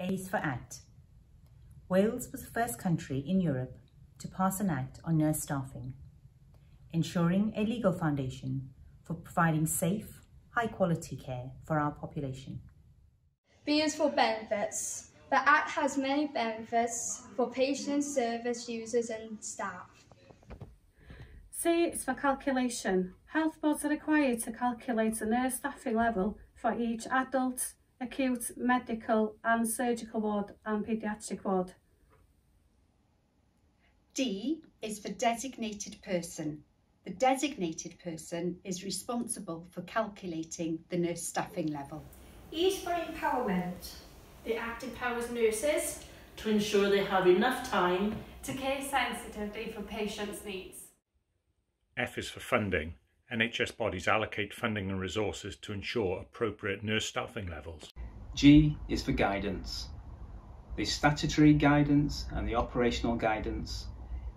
A is for Act. Wales was the first country in Europe to pass an act on nurse staffing, ensuring a legal foundation for providing safe, high quality care for our population. B is for benefits. The Act has many benefits for patients, service users and staff. C is for calculation. Health boards are required to calculate the nurse staffing level for each adult, acute, medical and surgical ward and paediatric ward. D is for designated person. The designated person is responsible for calculating the nurse staffing level. E is for empowerment. The Act empowers nurses to ensure they have enough time to care sensitively for patients' needs. F is for funding. NHS bodies allocate funding and resources to ensure appropriate nurse staffing levels. G is for guidance. The statutory guidance and the operational guidance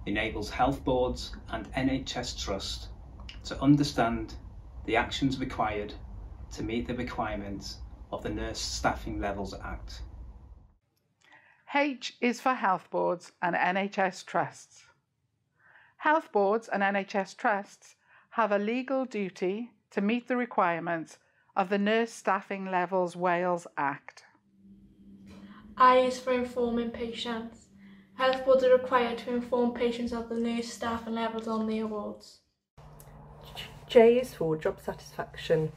enables health boards and NHS Trust to understand the actions required to meet the requirements of the Nurse Staffing Levels Act. H is for health boards and NHS trusts. Health boards and NHS trusts have a legal duty to meet the requirements of the Nurse Staffing Levels Wales Act. I is for informing patients. Health boards are required to inform patients of the nurse staffing levels on the awards. J is for job satisfaction.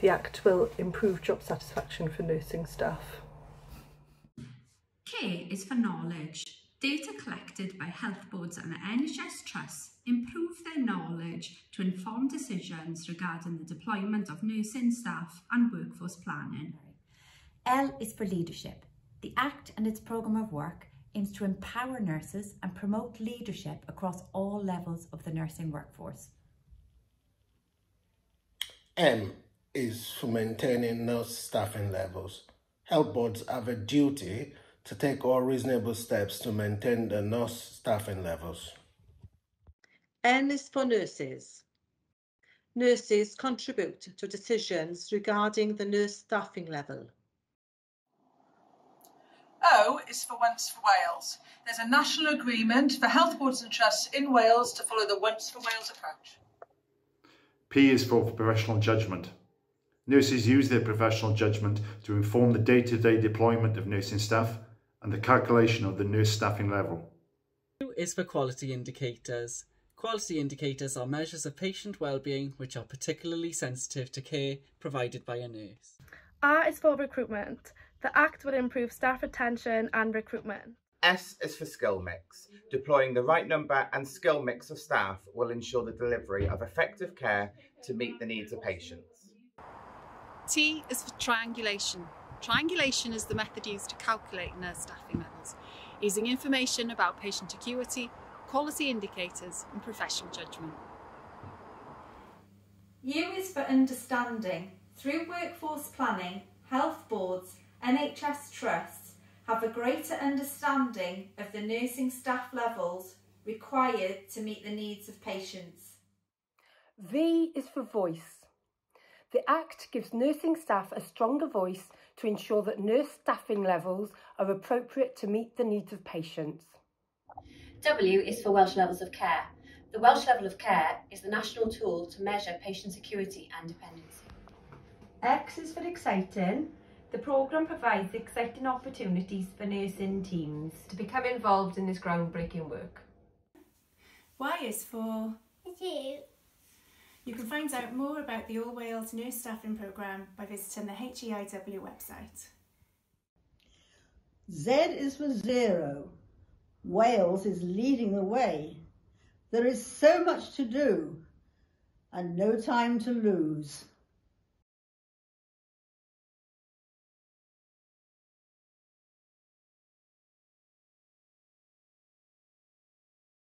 The Act will improve job satisfaction for nursing staff. K is for knowledge. Data collected by health boards and the NHS trusts improve their knowledge to inform decisions regarding the deployment of nursing staff and workforce planning. L is for leadership. The Act and its programme of work aims to empower nurses and promote leadership across all levels of the nursing workforce. M is for maintaining nurse staffing levels. Health boards have a duty to take all reasonable steps to maintain the nurse staffing levels. N is for nurses. Nurses contribute to decisions regarding the nurse staffing level. O is for Once for Wales. There's a national agreement for health boards and trusts in Wales to follow the Once for Wales approach. P is for professional judgment. Nurses use their professional judgment to inform the day-to-day -day deployment of nursing staff and the calculation of the nurse staffing level. Q is for quality indicators. Quality indicators are measures of patient well-being which are particularly sensitive to care provided by a nurse. R is for recruitment. The Act will improve staff retention and recruitment. S is for skill mix. Deploying the right number and skill mix of staff will ensure the delivery of effective care to meet the needs of patients. T is for triangulation. Triangulation is the method used to calculate nurse staffing levels, using information about patient acuity, quality indicators and professional judgment. U is for understanding. Through workforce planning, health boards, NHS trusts have a greater understanding of the nursing staff levels required to meet the needs of patients. V is for voice. The Act gives nursing staff a stronger voice to ensure that nurse staffing levels are appropriate to meet the needs of patients. W is for Welsh Levels of Care. The Welsh Level of Care is the national tool to measure patient acuity and dependency. X is for exciting. The programme provides exciting opportunities for nursing teams to become involved in this groundbreaking work. Y is for you. You can find out more about the All Wales Nurse Staffing Programme by visiting the HEIW website. Z is for zero. Wales is leading the way. There is so much to do and no time to lose.